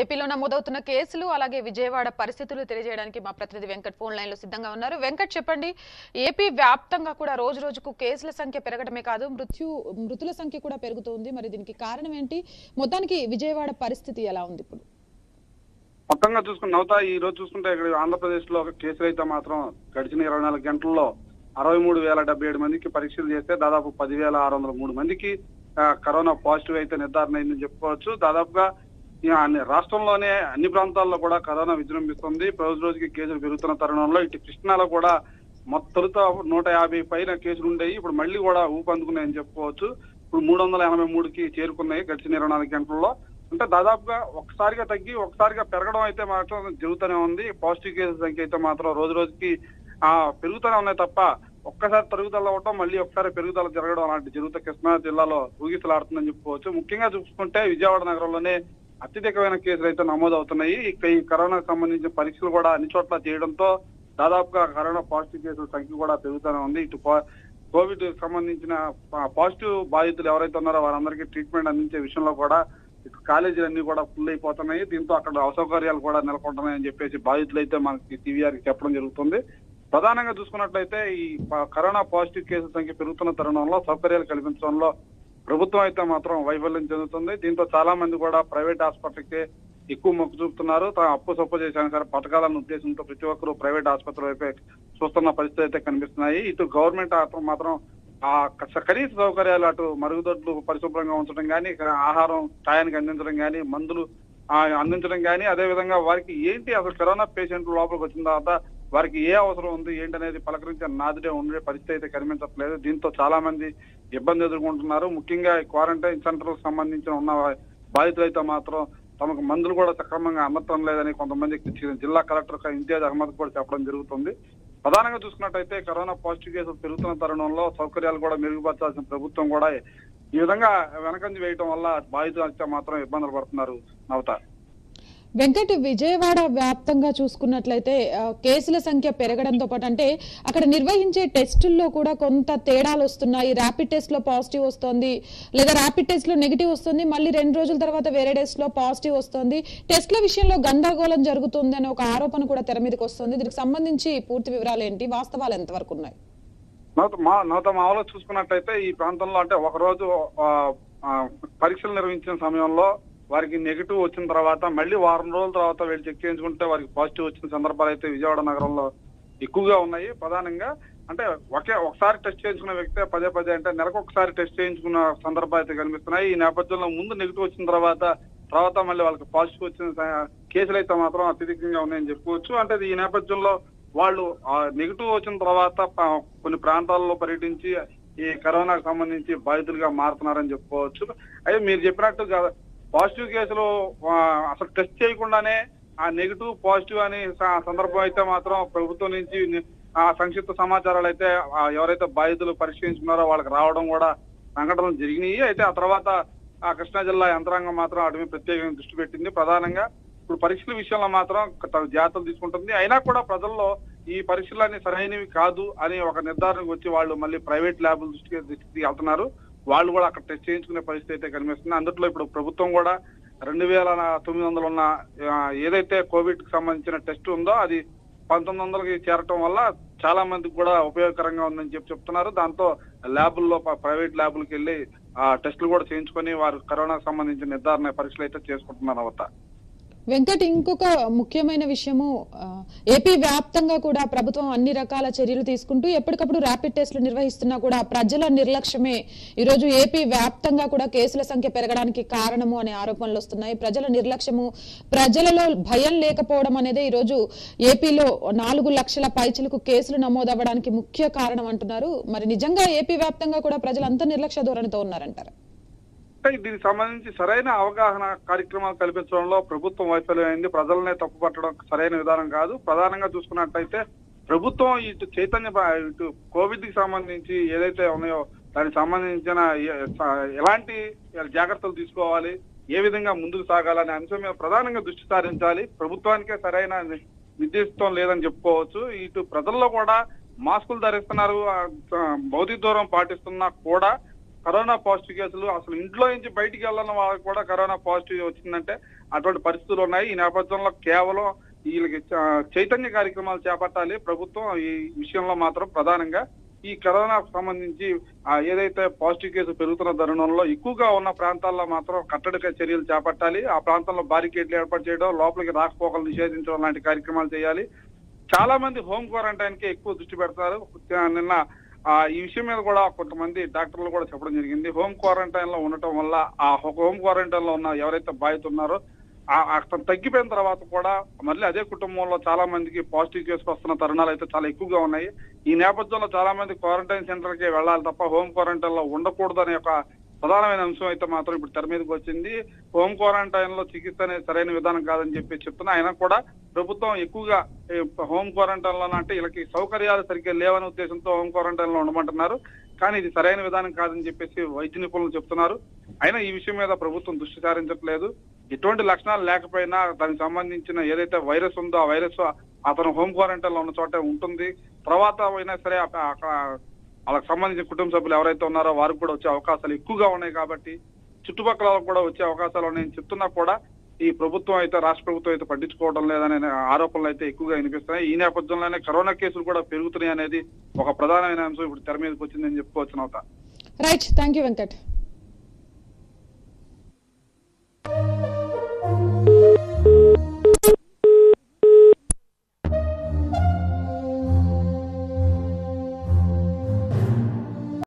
ఏపీలో నమోదవుతున్న కేసులు అలాగే విజయవాడ పరిస్థితులు తెలియజేయడానికి మా ప్రతినిధి వెంకట్ ఫోన్ లైన్లో సిద్ధంగా ఉన్నారు. వెంకట్ చెప్పండి. ఏపీ వ్యాప్తంగా కూడా రోజు రోజుకు కేసుల సంఖ్య పెరగడమే కాదు మృత్యు మృతుల సంఖ్య కూడా పెరుగుతుంది. మరి దీనికి కారణం ఏంటి? మొత్తానికి విజయవాడ పరిస్థితి ఎలా ఉంది ఇప్పుడు? మొత్తంగా చూసుకున్న నవత ఈ రోజు చూసుకుంటే ఇక్కడ ఆంధ్రప్రదేశ్లో కేసులు అయితే మాత్రం గడిచిన ఇరవై నాలుగు గంటల్లో అరవై మూడు వేల డెబ్బై ఏడు మందికి పరీక్షలు చేస్తే దాదాపు పదివేల ఆరు వందల మూడు మందికి కరోనా పాజిటివ్ అయితే నిర్ధారణ అయిందని చెప్పుకోవచ్చు. దాదాపుగా రాష్ట్రంలోనే అన్ని ప్రాంతాల్లో కూడా కరోనా విజృంభిస్తుంది. రోజు రోజుకి కేసులు పెరుగుతున్న తరుణంలో ఇటు కృష్ణాలో కూడా మొత్తలతో నూట యాభై పైన కేసులు ఉండేవి ఇప్పుడు మళ్ళీ కూడా ఊపందుకున్నాయని చెప్పుకోవచ్చు. ఇప్పుడు మూడు వందల ఎనభై మూడుకి చేరుకున్నాయి గడిచిన ఇరవై నాలుగు గంటల్లో. అంటే దాదాపుగా ఒకసారిగా తగ్గి ఒకసారిగా పెరగడం అయితే మాత్రం జరుగుతూనే ఉంది. పాజిటివ్ కేసుల సంఖ్య అయితే మాత్రం రోజు రోజుకి ఆ పెరుగుతూనే ఉన్నాయి తప్ప ఒక్కసారి తరుగుదల అవ్వడం మళ్ళీ ఒకసారి పెరుగుదల జరగడం అలాంటి జరుగుతా కృష్ణా జిల్లాలో ఊగిసలాడుతుందని చెప్పుకోవచ్చు. ముఖ్యంగా చూసుకుంటే విజయవాడ నగరంలోనే అత్యధికమైన కేసులు అయితే నమోదవుతున్నాయి. ఇక ఈ కరోనాకు సంబంధించిన పరీక్షలు కూడా అన్ని చోట్ల చేయడంతో దాదాపుగా కరోనా పాజిటివ్ కేసుల సంఖ్య కూడా పెరుగుతూనే ఉంది. ఇటు పా- కోవిడ్ సంబంధించిన పాజిటివ్ బాధితులు ఎవరైతే ఉన్నారో వారందరికీ ట్రీట్మెంట్ అందించే విషయంలో కూడా కాలేజీలన్నీ కాలేజీలు కూడా ఫుల్ అయిపోతున్నాయి. దీంతో అక్కడ అసౌకర్యాలు కూడా నెలకొంటున్నాయని చెప్పేసి బాధితులు అయితే మనకి టీవీఆర్ చెప్పడం జరుగుతుంది. ప్రధానంగా చూసుకున్నట్లయితే ఈ కరోనా పాజిటివ్ కేసుల సంఖ్య పెరుగుతున్న తరుణంలో సౌకర్యాలు కల్పించడంలో ప్రభుత్వం అయితే మాత్రం వైఫల్యం చెందుతుంది. దీంతో చాలా మంది కూడా ప్రైవేట్ ఆసుపత్రికి ఎక్కువ మొక్కు చూపుతున్నారు. తాను అప్పు సొప్పు చేశాను సరే. పథకాలను ఉద్దేశంతో ప్రతి ఒక్కరూ ప్రైవేట్ ఆసుపత్రి వైపే చూస్తున్న పరిస్థితి అయితే కనిపిస్తున్నాయి. ఇటు గవర్నమెంట్ మాత్రం ఆ కనీస సౌకర్యాలు అటు మరుగుదొడ్లు పరిశుభ్రంగా ఉంచడం కానీ ఆహారం టయానికి అందించడం కానీ మందులు అందించడం కానీ అదే విధంగా వారికి ఏంటి అసలు కరోనా పేషెంట్ లోపలికి వచ్చిన తర్వాత వారికి ఏ అవసరం ఉంది ఏంటి అనేది పలకరించే నాదుడే ఉండే పరిస్థితి అయితే కనిపించట్లేదు. దీంతో చాలా మంది ఇబ్బంది ఎదుర్కొంటున్నారు. ముఖ్యంగా క్వారంటైన్ సెంటర్ సంబంధించిన ఉన్న బాధితులైతే అయితే మాత్రం తమకు మందులు కూడా సక్రమంగా అమర్తం లేదని కొంతమంది జిల్లా కలెక్టర్ ఇంతియాజ్ అహ్మద్ కూడా చెప్పడం జరుగుతుంది. ప్రధానంగా చూసుకున్నట్టయితే కరోనా పాజిటివ్ కేసులు పెరుగుతున్న తరుణంలో సౌకర్యాలు కూడా మెరుగుపరచాల్సిన ప్రభుత్వం కూడా ఈ విధంగా వెనకంది వేయటం వల్ల బాధితులు అయితే మాత్రం ఇబ్బందులు పడుతున్నారు నవత వెంకట విజయవాడ వ్యాప్తంగా చూసుకున్నట్లయితే కేసుల సంఖ్య పెరగడంతో పాటు అంటే అక్కడ నిర్వహించే టెస్టుల్లో కూడా కొంత తేడాలు వస్తున్నాయి. ర్యాపిడ్ టెస్ట్లో పాజిటివ్ వస్తుంది. లేదా ర్యాపిడ్ టెస్ట్లో నెగిటివ్ వస్తుంది. మళ్ళీ రెండు రోజుల తర్వాత వేరే టెస్ట్లో పాజిటివ్ వస్తుంది. టెస్ట్ల విషయంలో గందరగోళం జరుగుతుంది అనే ఒక ఆరోపణ కూడా తెర మీదకి వస్తుంది. దీనికి సంబంధించి పూర్తి వివరాలు ఏంటి? వాస్తవాలు ఎంతవరకు ఉన్నాయి? నవత మా మామూలుగా చూసుకున్నట్టయితే ఈ ప్రాంతంలో అంటే ఒక రోజు పరీక్షలు నిర్వహించిన సమయంలో వారికి నెగిటివ్ వచ్చిన తర్వాత మళ్ళీ వారం రోజుల తర్వాత వీళ్ళు చెక్ చేయించుకుంటే వారికి పాజిటివ్ వచ్చిన సందర్భాలు అయితే విజయవాడ నగరంలో ఎక్కువగా ఉన్నాయి. ప్రధానంగా అంటే ఒకే ఒకసారి టెస్ట్ చేయించుకున్న వ్యక్తి పదే పదే అంటే నెలకు ఒకసారి టెస్ట్ చేయించుకున్న సందర్భాలు అయితే కనిపిస్తున్నాయి. ఈ నేపథ్యంలో ముందు నెగిటివ్ వచ్చిన తర్వాత తర్వాత మళ్ళీ వాళ్ళకి పాజిటివ్ వచ్చిన కేసులు అయితే మాత్రం అత్యధికంగా ఉన్నాయని చెప్పుకోవచ్చు. అంటే ఈ నేపథ్యంలో వాళ్ళు నెగిటివ్ వచ్చిన తర్వాత కొన్ని ప్రాంతాల్లో పర్యటించి ఈ కరోనాకు సంబంధించి బాధితులుగా మారుతున్నారని చెప్పుకోవచ్చు. అయితే మీరు చెప్పినట్టు పాజిటివ్ కేసులు అసలు టెస్ట్ చేయకుండానే ఆ నెగిటివ్ పాజిటివ్ అని సందర్భం అయితే మాత్రం ప్రభుత్వం నుంచి ఆ సంక్షిప్త సమాచారాలు అయితే ఎవరైతే బాధితులు పరిశీలించుకున్నారో వాళ్ళకి రావడం కూడా సంఘటనలు జరిగినాయి. అయితే ఆ తర్వాత ఆ కృష్ణా జిల్లా యంత్రాంగం మాత్రం వాటి మీద ప్రత్యేకంగా దృష్టి పెట్టింది. ప్రధానంగా ఇప్పుడు పరీక్షల విషయంలో మాత్రం తన జాగ్రత్తలు తీసుకుంటుంది. అయినా కూడా ప్రజల్లో ఈ పరీక్షలన్నీ సరైనవి కాదు అని ఒక నిర్ధారణకు వచ్చి వాళ్ళు మళ్ళీ ప్రైవేట్ ల్యాబుల దృష్టికి దృష్టికి వెళ్తున్నారు. వాళ్ళు కూడా అక్కడ టెస్ట్ చేయించుకునే పరిస్థితి అయితే కనిపిస్తుంది. అందులో ఇప్పుడు ప్రభుత్వం కూడా రెండు వేల తొమ్మిది వందలు ఉన్న ఏదైతే కోవిడ్కి సంబంధించిన టెస్ట్ ఉందో అది పంతొమ్మిది వందలకి చేరటం వల్ల చాలా మందికి కూడా ఉపయోగకరంగా ఉందని చెప్పి చెప్తున్నారు. దాంతో ల్యాబుల్లో ప్రైవేట్ ల్యాబులకు వెళ్ళి ఆ టెస్టులు కూడా చేయించుకొని వారు కరోనాకు సంబంధించిన నిర్ధారణ పరీక్షలు అయితే చేసుకుంటున్నారు అవత. వెంకట్ ఇంకొక ముఖ్యమైన విషయము ఏపీ వ్యాప్తంగా కూడా ప్రభుత్వం అన్ని రకాల చర్యలు తీసుకుంటూ ఎప్పటికప్పుడు ర్యాపిడ్ టెస్టులు నిర్వహిస్తున్నా కూడా ప్రజల నిర్లక్ష్యమే. ఈరోజు ఏపీ వ్యాప్తంగా కూడా కేసుల సంఖ్య పెరగడానికి కారణము అనే ఆరోపణలు వస్తున్నాయి. ప్రజల నిర్లక్ష్యము ప్రజలలో భయం లేకపోవడం అనేది ఈరోజు ఏపీలో నాలుగు లక్షల పైచలకు కేసులు నమోదవ్వడానికి ముఖ్య కారణం అంటున్నారు. మరి నిజంగా ఏపీ వ్యాప్తంగా కూడా ప్రజలు అంత నిర్లక్ష్య ధోరణితో ఉన్నారంటారు? దీనికి సంబంధించి సరైన అవగాహన కార్యక్రమాలు కల్పించడంలో ప్రభుత్వం వైఫల్యమైంది. ప్రజలనే తప్పుపట్టడం సరైన విధానం కాదు. ప్రధానంగా చూసుకున్నట్టయితే ప్రభుత్వం ఇటు చైతన్య ఇటు కోవిడ్కి సంబంధించి ఏదైతే ఉన్నాయో దానికి సంబంధించిన ఎలాంటి జాగ్రత్తలు తీసుకోవాలి ఏ విధంగా ముందుకు సాగాలనే అంశం మీద ప్రధానంగా దృష్టి సారించాలి. ప్రభుత్వానికే సరైన ని- నిర్దేశితం లేదని చెప్పుకోవచ్చు. ఇటు ప్రజల్లో కూడా మాస్కులు ధరిస్తున్నారు. భౌతిక దూరం పాటిస్తున్నా కూడా కరోనా పాజిటివ్ కేసులు అసలు ఇంట్లో నుంచి బయటికి వెళ్ళిన వాళ్ళకి కూడా కరోనా పాజిటివ్ వచ్చిందంటే అటువంటి పరిస్థితులు ఉన్నాయి. ఈ నేపథ్యంలో కేవలం వీళ్ళకి చైతన్య కార్యక్రమాలు చేపట్టాలి. ప్రభుత్వం ఈ విషయంలో మాత్రం ప్రధానంగా ఈ కరోనాకు సంబంధించి ఏదైతే పాజిటివ్ కేసు పెరుగుతున్న తరుణంలో ఎక్కువగా ఉన్న ప్రాంతాల్లో మాత్రం కట్టడిక చర్యలు చేపట్టాలి. ఆ ప్రాంతంలో బారికేడ్లు ఏర్పాటు చేయడం లోపలికి రాకపోకలు నిషేధించడం లాంటి కార్యక్రమాలు చేయాలి. చాలా మంది హోమ్ క్వారంటైన్కి ఎక్కువ దృష్టి పెడతారు. నిన్న ఈ విషయం మీద కూడా కొంతమంది డాక్టర్లు కూడా చెప్పడం జరిగింది. హోమ్ క్వారంటైన్లో ఉండటం వల్ల ఆ హోమ్ క్వారంటైన్లో ఉన్న ఎవరైతే బాధితులు ఉన్నారో ఆ- అతను తగ్గిపోయిన తర్వాత కూడా మళ్ళీ అదే కుటుంబంలో చాలా మందికి పాజిటివ్ కేసులు వస్తున్న తరుణాలు అయితే చాలా ఎక్కువగా ఉన్నాయి. ఈ నేపథ్యంలో చాలా మంది క్వారంటైన్ సెంటర్కి వెళ్ళాలి తప్ప హోమ్ క్వారంటైన్లో ఉండకూడదు అనే ఒక ప్రధానమైన అంశం అయితే మాత్రం ఇప్పుడు తెర మీదకి వచ్చింది. హోమ్ క్వారంటైన్లో చికిత్స అనేది సరైన విధానం కాదని చెప్పి చెప్తున్నా. అయినా కూడా ప్రభుత్వం ఎక్కువగా హోమ్ క్వారంటైన్లో అంటే వీళ్ళకి సౌకర్యాలు సరిగ్గా లేవనే ఉద్దేశంతో హోమ్ క్వారంటైన్లో ఉండమంటున్నారు. కానీ ఇది సరైన విధానం కాదని చెప్పేసి వైద్య నిపుణులు చెప్తున్నారు. అయినా ఈ విషయం మీద ప్రభుత్వం దృష్టి సారించట్లేదు. ఎటువంటి లక్షణాలు లేకపోయినా దానికి సంబంధించిన ఏదైతే వైరస్ ఉందో ఆ వైరస్ అతను హోమ్ క్వారంటైన్లో ఉన్న చోటే ఉంటుంది. తర్వాత అయినా సరే అక్కడ వాళ్ళకి సంబంధించిన కుటుంబ సభ్యులు ఎవరైతే ఉన్నారో వారికి కూడా వచ్చే అవకాశాలు ఎక్కువగా ఉన్నాయి కాబట్టి చుట్టుపక్కల కూడా వచ్చే అవకాశాలు ఉన్నాయని చెప్తున్నా కూడా ఈ ప్రభుత్వం అయితే రాష్ట్ర ప్రభుత్వం అయితే పట్టించుకోవడం లేదనే ఆరోపణలు అయితే ఎక్కువగా వినిపిస్తున్నాయి. ఈ నేపథ్యంలోనే కరోనా కేసులు కూడా పెరుగుతున్నాయి అనేది ఒక ప్రధానమైన అంశం ఇప్పుడు తెర మీదకి వచ్చిందని చెప్పుకోవచ్చు అవుతా రైట్. Thank you Venkat.